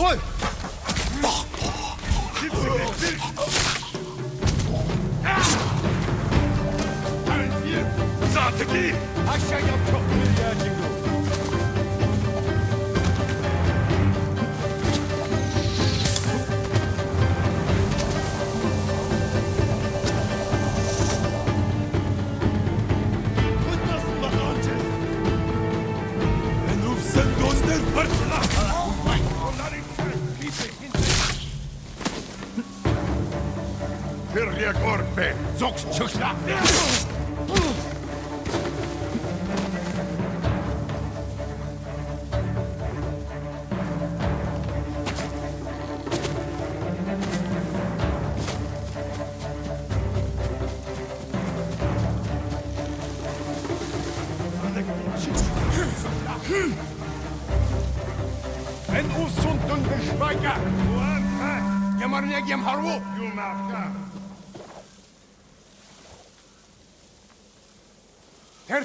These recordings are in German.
おい敵発射予兆 Für Pirje Gorpe, zogst du schlafen!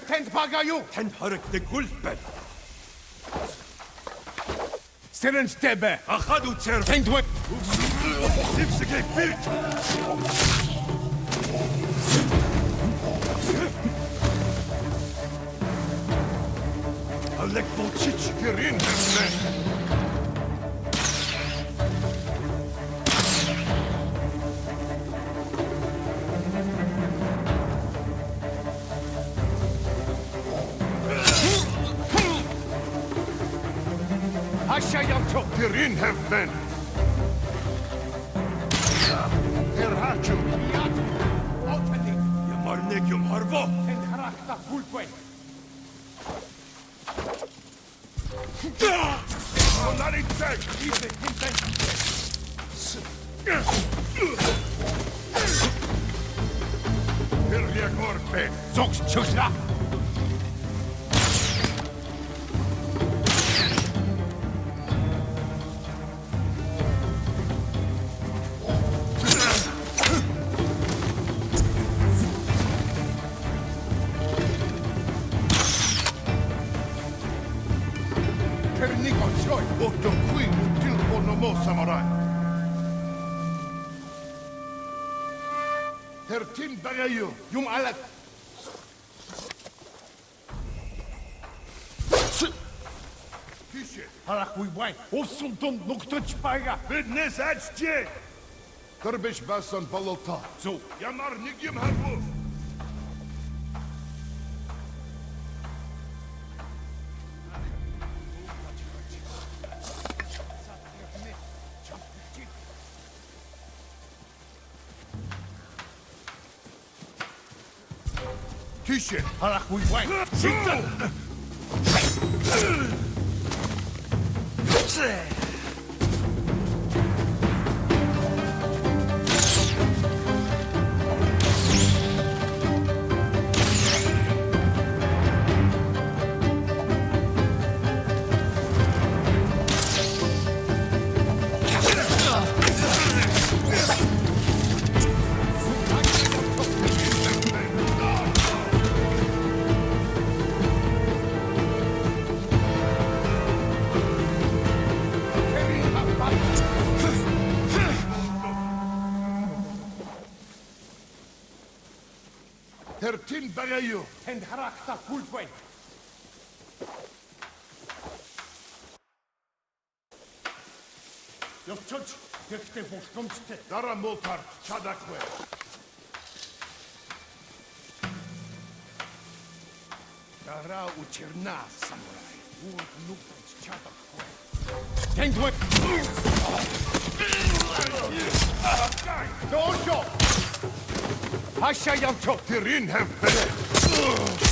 تنبغيو تنحرك تقلبل سرن ستبا أخذوا تسير تندوي سيبسك بيت Alek Volčić, Kirin, Hermes! Aşağıya Derin hevven. Terhacium. Fiat. Otedik. Yemarnegium harvo. Enharakta pulque. Polarice. Ibe hinten. Hirlia corpe. Zox ciusla. Nikonsioi, Otto Qui, Tilpo Nomo Samurai. Tertin Bagayo, Yum Alak. Kişi, Halakwibay, Ofsunton Noktoçpayga, Bednes Aççe. Kırbeş Basan Balota. Zo, Yamar Nigyem Harbu. 气血，好来快快。是。Тэр чин байгаа юу? Тэнд харахтаа бүлд байна. Явчаач, гэхдээ болохгүй. Дараа муутар чадахгүй. Дараа учирна самурай. Ууд нугтаж чадахгүй. Тэнд үү? Доош! Hasha yam chok tirin hep.